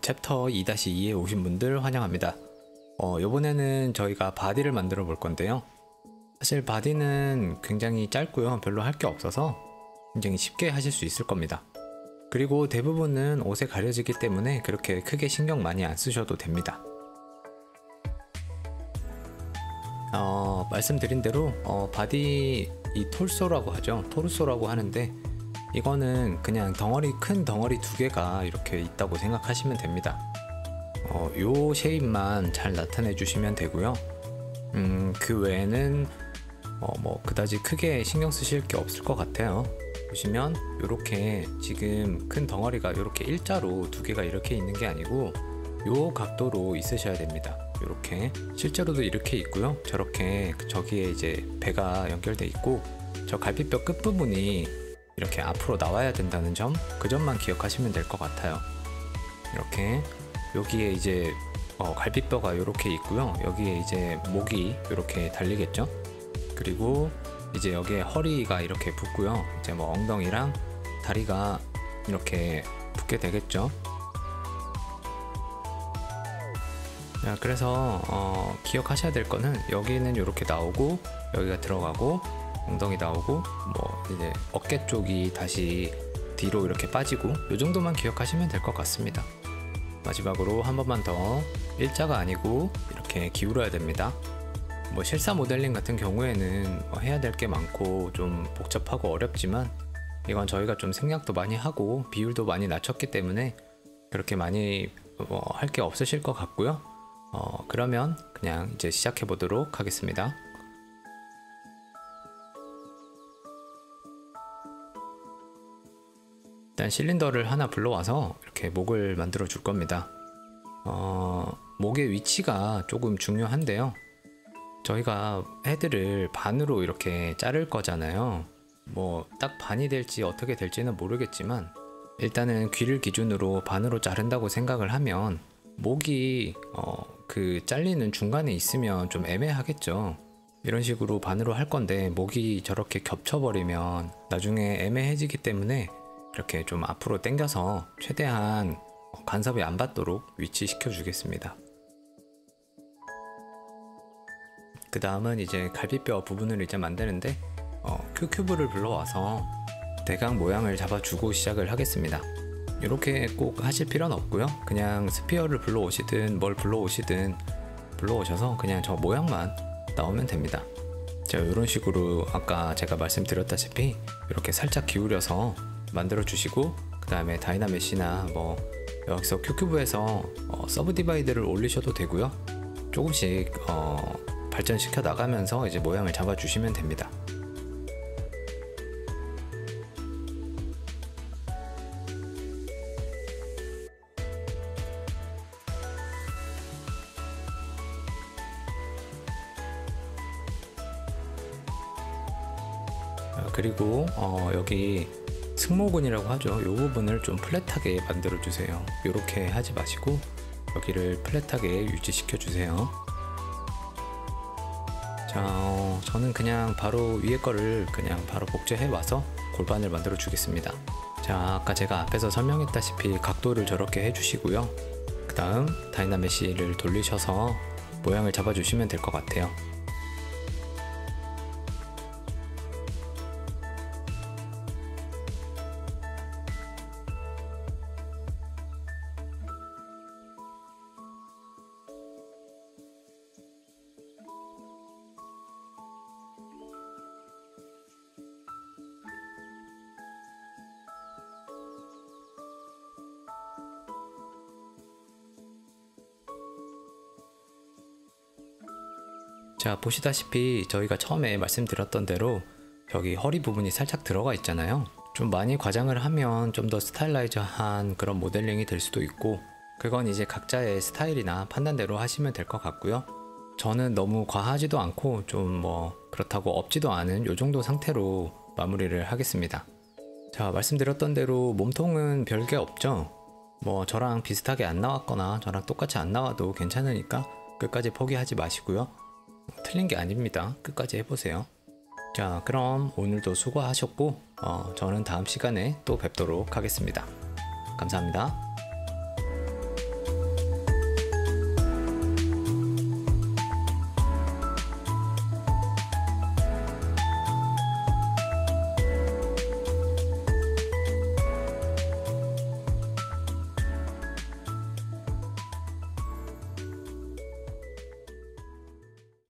챕터 2-2에 오신 분들 환영합니다. 어, 요번에는 저희가 body를 만들어 볼 건데요. 사실 body는 굉장히 짧고요. 별로 할 게 없어서 굉장히 쉽게 하실 수 있을 겁니다. 그리고 대부분은 옷에 가려지기 때문에 그렇게 크게 신경 많이 안 쓰셔도 됩니다. 어, 말씀드린 대로 어, body 이 torso라고 하죠. 토르소라고 하는데 이거는 그냥 덩어리 큰 덩어리 두 개가 이렇게 있다고 생각하시면 됩니다. 어, 요 쉐입만 잘 나타내 주시면 되고요. 음, 그 외에는 어, 뭐 그다지 크게 신경 쓰실 게 없을 것 같아요. 보시면 이렇게 지금 큰 덩어리가 이렇게 일자로 두 개가 이렇게 있는 게 아니고 요 각도로 있으셔야 됩니다. 이렇게 실제로도 이렇게 있고요. 저렇게 저기에 이제 배가 연결돼 있고 저 갈비뼈 끝 부분이 이렇게 앞으로 나와야 된다는 점, 그 점만 기억하시면 될 것 같아요. 이렇게 여기에 이제 어, 갈비뼈가 이렇게 있고요. 여기에 이제 목이 이렇게 달리겠죠. 그리고 이제 여기에 허리가 이렇게 붙고요. 이제 뭐 엉덩이랑 다리가 이렇게 붙게 되겠죠. 자, 그래서 어, 기억하셔야 될 거는 여기는 이렇게 나오고 여기가 들어가고 엉덩이 나오고 뭐 이제 어깨 쪽이 다시 뒤로 이렇게 빠지고 이 정도만 기억하시면 될 것 같습니다. 마지막으로 한 번만 더 일자가 아니고 이렇게 기울어야 됩니다. 뭐 실사 모델링 같은 경우에는 뭐 해야 될 게 많고 좀 복잡하고 어렵지만 이건 저희가 좀 생략도 많이 하고 비율도 많이 낮췄기 때문에 그렇게 많이 뭐 할 게 없으실 것 같고요. 어, 그러면 그냥 이제 시작해 보도록 하겠습니다. 일단 실린더를 하나 불러와서 이렇게 목을 만들어 줄 겁니다. 어, 목의 위치가 조금 중요한데요. 저희가 헤드를 반으로 이렇게 자를 거잖아요. 뭐 딱 반이 될지 어떻게 될지는 모르겠지만 일단은 귀를 기준으로 반으로 자른다고 생각을 하면 목이 어, 그 잘리는 중간에 있으면 좀 애매하겠죠. 이런 식으로 반으로 할 건데 목이 저렇게 겹쳐버리면 나중에 애매해지기 때문에 이렇게 좀 앞으로 당겨서 최대한 간섭이 안 받도록 위치시켜 주겠습니다. 그 다음은 이제 갈비뼈 부분을 이제 만드는데 어, 큐큐브를 불러와서 대강 모양을 잡아주고 시작을 하겠습니다. 이렇게 꼭 하실 필요는 없고요. 그냥 sphere를 불러오시든 뭘 불러오시든 불러오셔서 그냥 저 모양만 나오면 됩니다. 자, 이런 식으로 아까 제가 말씀드렸다시피 이렇게 살짝 기울여서 만들어 주시고 그 다음에 DynaMesh나 뭐 여기서 QCube에서 어, subdivide를 올리셔도 되고요. 조금씩 어, 발전시켜 나가면서 이제 모양을 잡아 주시면 됩니다. 그리고 어, 여기 승모근이라고 하죠. 이 부분을 좀 플랫하게 만들어 주세요. 이렇게 하지 마시고 여기를 플랫하게 유지시켜 주세요. 자, 어, 저는 그냥 바로 위에 거를 그냥 바로 복제해 와서 골반을 만들어 주겠습니다. 자, 아까 제가 앞에서 설명했다시피 각도를 저렇게 해주시고요. 그 다음 다이나메시를 돌리셔서 모양을 잡아주시면 될 것 같아요. 자 보시다시피 저희가 처음에 말씀드렸던 대로 여기 허리 부분이 살짝 들어가 있잖아요. 좀 많이 과장을 하면 좀 더 스타일라이저한 그런 모델링이 될 수도 있고 그건 이제 각자의 스타일이나 판단대로 하시면 될 것 같고요. 저는 너무 과하지도 않고 좀 뭐 그렇다고 없지도 않은 요 정도 상태로 마무리를 하겠습니다. 자 말씀드렸던 대로 몸통은 별게 없죠? 뭐 저랑 비슷하게 안 나왔거나 저랑 똑같이 안 나와도 괜찮으니까 끝까지 포기하지 마시고요 틀린 게 아닙니다. 끝까지 해보세요. 자, 그럼 오늘도 수고하셨고, 어, 저는 다음 시간에 또 뵙도록 하겠습니다. 감사합니다.